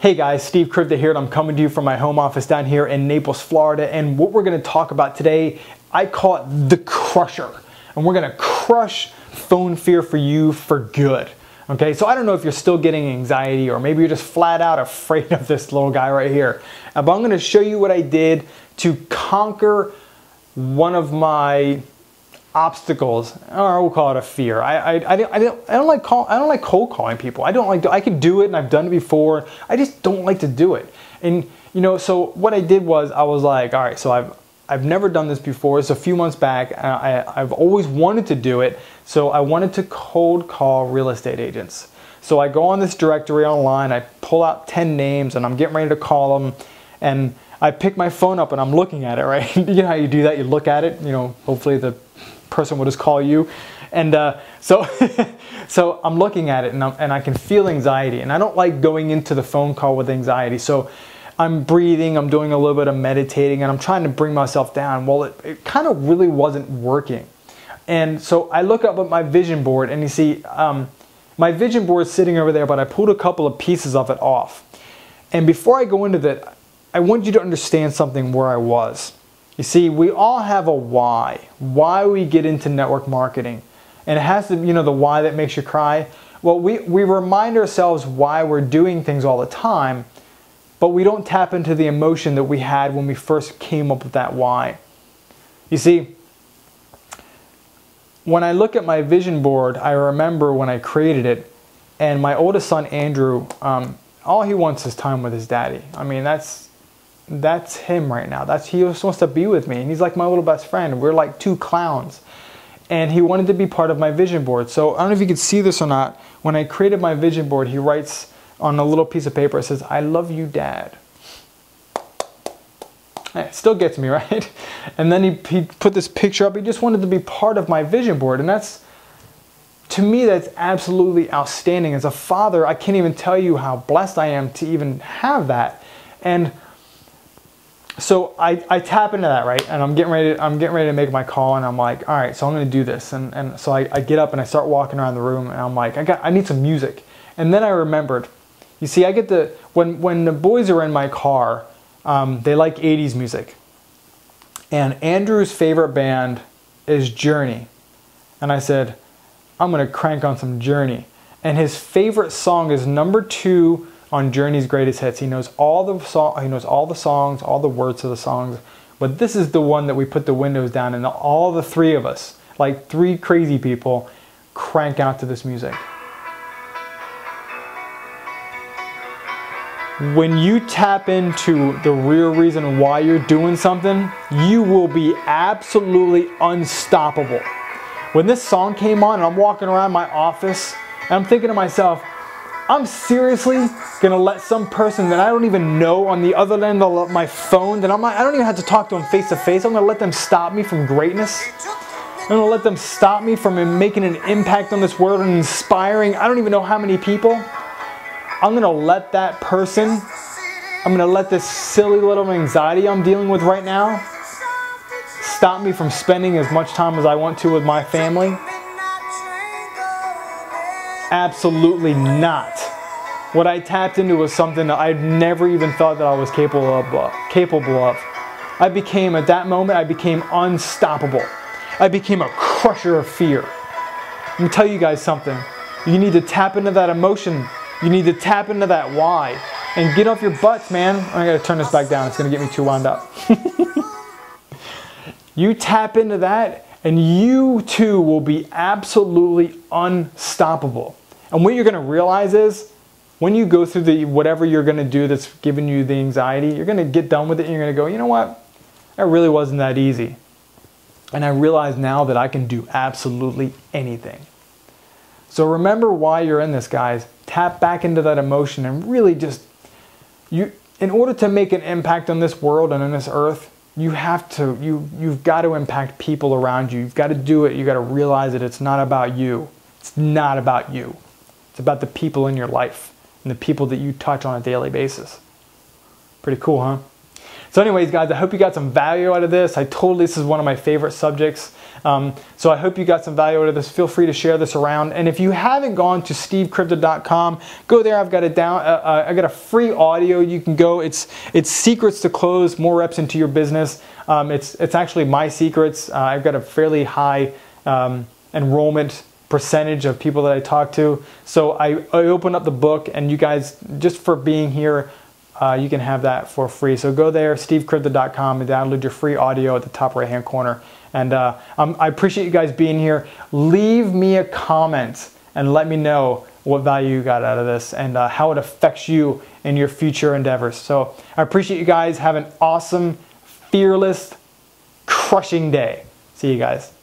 Hey guys, Steve Krivda here, and I'm coming to you from my home office down here in Naples, Florida. And what we're gonna talk about today, I call it the crusher. And we're gonna crush phone fear for you for good. Okay, so I don't know if you're still getting anxiety or maybe you're just flat out afraid of this little guy right here. Uh, but I'm gonna show you what I did to conquer one of my obstacles, or we'll call it a fear. I, I, I, don't, I, don't, I don't like call, I don't like cold calling people. I don't like I can do it and I've done it before. I just don't like to do it. And you know, so what I did was I was like, all right, so I've I've never done this before. It's a few months back. I, I've always wanted to do it. So I wanted to cold call real estate agents. So I go on this directory online, I pull out 10 names and I'm getting ready to call them. And I pick my phone up and I'm looking at it, right? you know how you do that? You look at it, you know, hopefully the person will just call you. And uh, so, so I'm looking at it and, and i can feel anxiety. And I don't like going into the phone call with anxiety. So I'm breathing, I'm doing a little bit of meditating, and I'm trying to bring myself down. Well, it, it kind of really wasn't working. And so I look up at my vision board and you see um, my vision board sitting over there, but I pulled a couple of pieces of it off. And before I go into that, I want you to understand something where I was. You see, we all have a why, why we get into network marketing. And it has to, you know, the why that makes you cry. Well, we, we remind ourselves why we're doing things all the time, but we don't tap into the emotion that we had when we first came up with that why. You see, when I look at my vision board, I remember when I created it, and my oldest son, Andrew, um, all he wants is time with his daddy. I mean, that's that's him right now. That's he was supposed to be with me, and he's like my little best friend. We're like two clowns, and he wanted to be part of my vision board. So I don't know if you can see this or not. When I created my vision board, he writes on a little piece of paper. It says, "I love you, Dad." It still gets me right. And then he he put this picture up. He just wanted to be part of my vision board, and that's to me that's absolutely outstanding. As a father, I can't even tell you how blessed I am to even have that, and so I, I tap into that right? And i'm getting ready to, i'm getting ready to make my call and i'm like all right so i'm going to do this. And, and so I, I get up and i start walking around the room and i'm like i got i need some music. And then i remembered you see i get the when when the boys are in my car um, they like 80s music. And andrew's favorite band is journey. And i said i'm going to crank on some journey. And his favorite song is number two on Journey's greatest hits. He knows all the he knows all the songs, all the words of the songs. But this is the one that we put the windows down and all the three of us, like three crazy people, crank out to this music. When you tap into the real reason why you're doing something, you will be absolutely unstoppable. When this song came on and I'm walking around my office and I'm thinking to myself, I'm seriously gonna let some person that I don't even know on the other end of my phone that I'm not, I don't even have to talk to them face to face. I'm gonna let them stop me from greatness. I'm gonna let them stop me from making an impact on this world and inspiring. I don't even know how many people. I'm gonna let that person, I'm gonna let this silly little anxiety I'm dealing with right now stop me from spending as much time as I want to with my family. Absolutely not. What I tapped into was something that I'd never even thought that I was capable of. Uh, capable of. I became, at that moment, I became unstoppable. I became a crusher of fear. Let me tell you guys something. You need to tap into that emotion. You need to tap into that why. And get off your butts, man. I gotta turn this back down. It's gonna get me too wound up. you tap into that, and you too will be absolutely unstoppable. And what you're going to realize is when you go through the whatever you're going to do that's giving you the anxiety, you're going to get done with it and you're going to go, you know what? That really wasn't that easy. And I realize now that I can do absolutely anything. So remember why you're in this, guys. Tap back into that emotion and really just you in order to make an impact on this world and on this earth, you have to you you've got to impact people around you. You've got to do it. You got to realize that it's not about you. It's not about you. It's about the people in your life and the people that you touch on a daily basis. Pretty cool, huh? So, anyways, guys, I hope you got some value out of this. I totally, this is one of my favorite subjects. Um, so I hope you got some value out of this. Feel free to share this around. And if you haven't gone to stevekrivda.com, go there. I've got a down. Uh, uh, I got a free audio. You can go. It's it's secrets to close more reps into your business. Um, it's it's actually my secrets. Uh, I've got a fairly high um, enrollment percentage of people that I talk to. So I, I open up the book, and you guys just for being here. Uh, you can have that for free. So go there, stevekrivda.com, and download your free audio at the top right hand corner. And uh, um, I appreciate you guys being here. Leave me a comment and let me know what value you got out of this and uh, how it affects you in your future endeavors. So I appreciate you guys. Have an awesome, fearless, crushing day. See you guys.